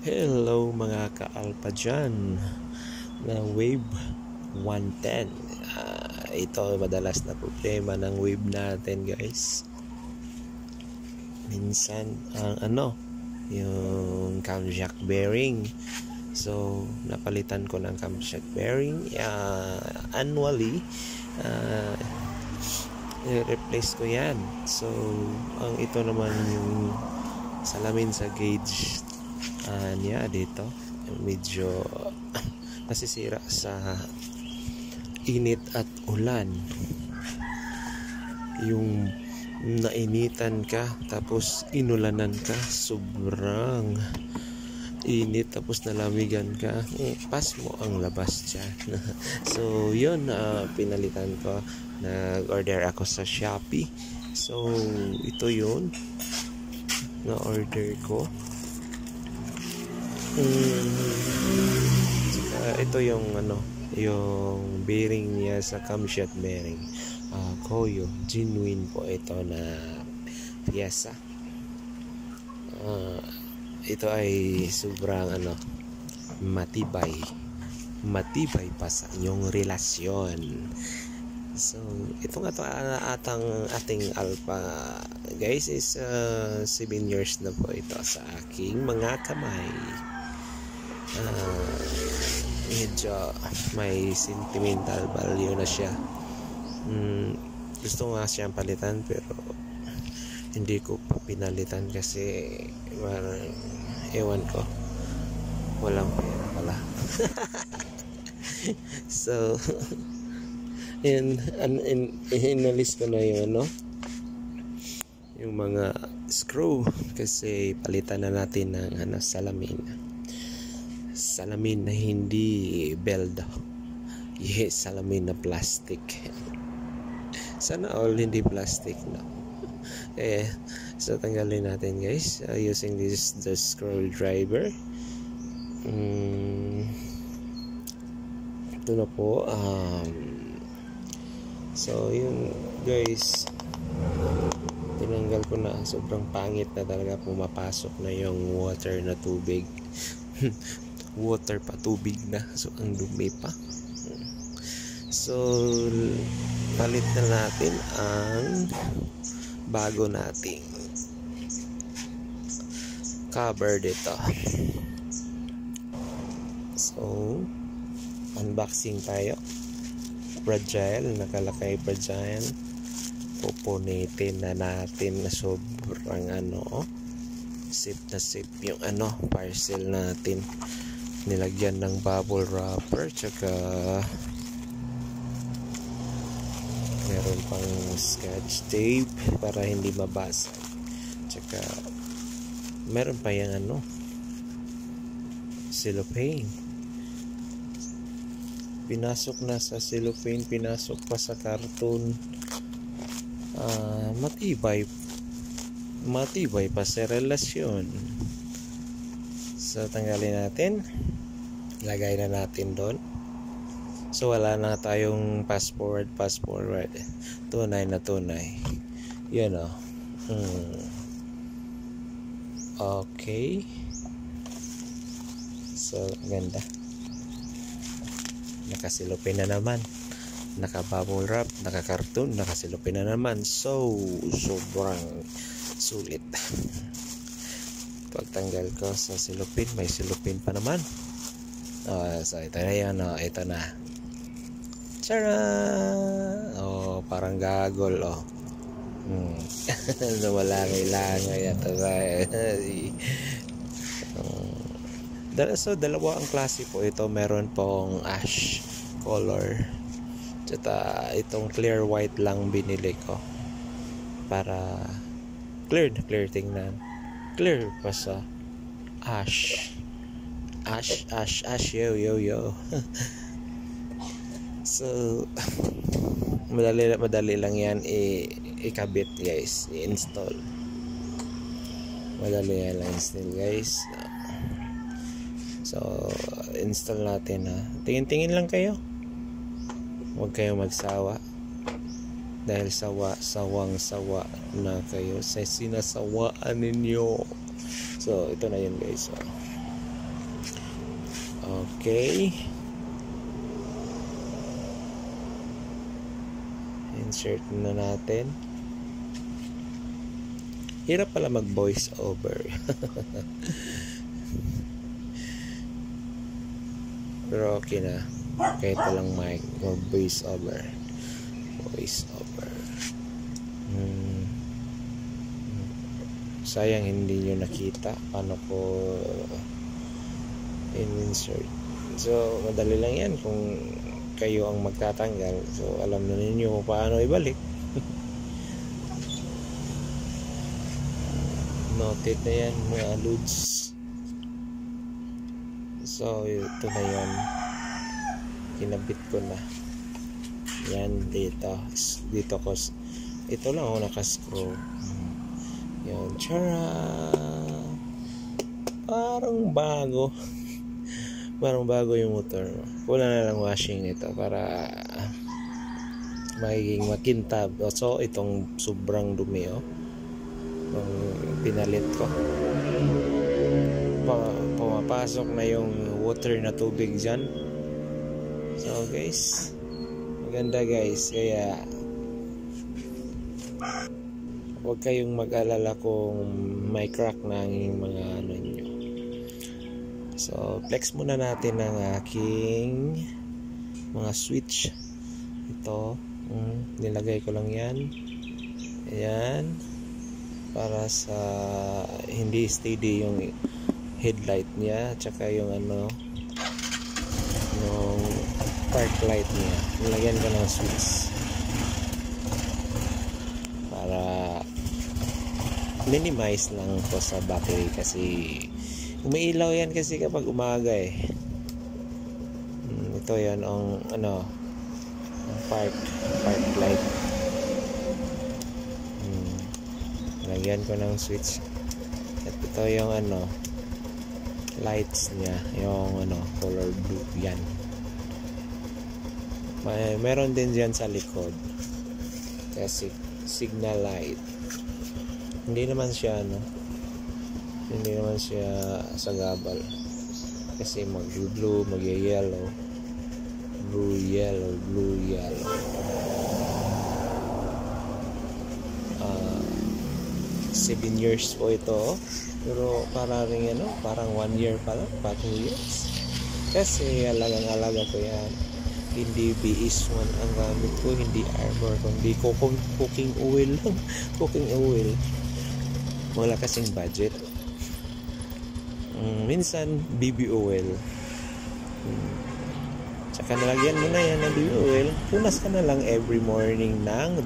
Hello mga ka-alpha dyan. Na wave 110 uh, ito madalas na problema ng wave natin guys. Minsan ang uh, ano yung camshaft bearing. So napalitan ko ng camshaft bearing. Uh, annually uh, i-replace ko yan. So ang ito naman yung salamin sa gauge uh, niya dito. Medyo nasisira sa init at ulan. Yung nainitan ka tapos inulanan ka sobrang init tapos nalamigan ka. Eh, pas mo ang labas dyan. So yun uh, pinalitan ko. Nag order ako sa Shopee. So ito yun. Na order ko Uh, ito yung ano, yung bearing niya sa camshaft bearing. Uh, Koyo, genuine po ito na piyesa. Uh, ito ay sobrang ano, matibay. Matibay pa sa inyong relasyon. So, ito nga to atang ating alpha guys is 7 uh, years na po ito sa aking mga kamay uh, medyo may sentimental value na siya. Mm, gusto nga siyang palitan pero hindi ko pa pinalitan kasi well, ewan ko. Walang pera pala. So in, in, in, inalis ko na yung ano yung mga screw kasi palitan na natin ng ano, salamin salamin na hindi beld yes salamin na plastic. Sana all hindi plastic no? Eh so tanggalin natin guys. Uh, using this the screwdriver. Mm, ito na po um, so yun guys. Tinanggal ko na. Sobrang pangit na talaga pumapasok na yung water na tubig water pa tubig na. So ang dumi pa. So palit na natin ang bago nating cover dito. So unboxing tayo. Fragile nakalakay fragile. Pupunitin na natin na sobrang ano sip na sip yung ano parcel natin nilagyan ng bubble wrapper tsaka meron pang scotch tape para hindi mabasa. Tsaka meron pa yung ano cellophane. Pinasok na sa cellophane pinasok pa sa karton uh, matibay matibay pa sa relasyon. So tanggalin natin lagay na natin doon. So wala na tayong fast forward fast forward. Tunay na tunay. Yun o oh. hmm. okay. So ganda. Nakasilupin na naman. Naka bubble wrap naka cartoon nakasilupin na naman. So sobrang sulit. Pagtanggal ko sa silupin may silupin pa naman Oh, so ito na yan, oh. ito na. Tara! Oh, parang gagol, oh. Hmm. Nawala yata sa um, so dalawa ang klase po ito meron pong ash color tsaka itong clear white lang binili ko para clear na clear tingnan clear pa sa ash Ash, Ash, Ash, yo, yo, yo. so, madali, madali lang yan i, ikabit guys, i-install. Madali yan lang install guys. So, install natin ha. Tingin-tingin lang kayo. Huwag kayong magsawa. Dahil sawa, sawang sawa na kayo sa sinasawaan ninyo. So, ito na yun guys. So, Okay. Insert na natin. Hirap pala mag voice over. Pero okay na. Kahit walang mic, mag voice over. Voice over. Hmm. Sayang hindi nyo nakita paano ko in-insert. So, madali lang yan kung kayo ang magtatanggal. So, alam na ninyo kung paano ibalik. Noted na yan mga ludes. So, ito na yan. Kinabit ko na. Yan, dito. Dito ko. Ito lang ako nakascrew. Yan. Tara! Parang bago. Parang bago yung motor. Wala na lang washing nito para magiging makintab. So, itong sobrang dumi, oh. Nung pinalit ko. Pa pumapasok na yung water na tubig dyan. So, guys. Maganda, guys. Kaya, huwag kayong mag-alala kung may crack na ang mga ano nyo. So, flex muna natin ang aking mga switch. Ito, mm, nilagay ko lang yan. Ayan. Para sa hindi steady yung headlight niya. Tsaka yung ano, yung park light niya. Nilagyan ko ng switch. Para minimize lang po sa battery kasi umiilaw yan kasi kapag umaga eh. Hmm, ito yan ang ano ang park park light. Hmm, lagyan ko ng switch. At ito yung ano lights niya yung ano color blue yan. May meron din dyan sa likod. Kasi signal light. Hindi naman siya ano hindi naman siya sagabal kasi mag blue mag yellow blue yellow blue yellow. Uh, 7 years po ito. Pero para rin ano parang 1 year pa lang pa 2 years. Kasi alagang alaga ko yan. Hindi BS1 ang gamit ko hindi armor kundi cooking oil lang. Cooking oil. Wala kasing budget um, minsan BB oil. Um, tsaka nalagyan mo na yan ng BB oil. Punas ka na lang every morning ng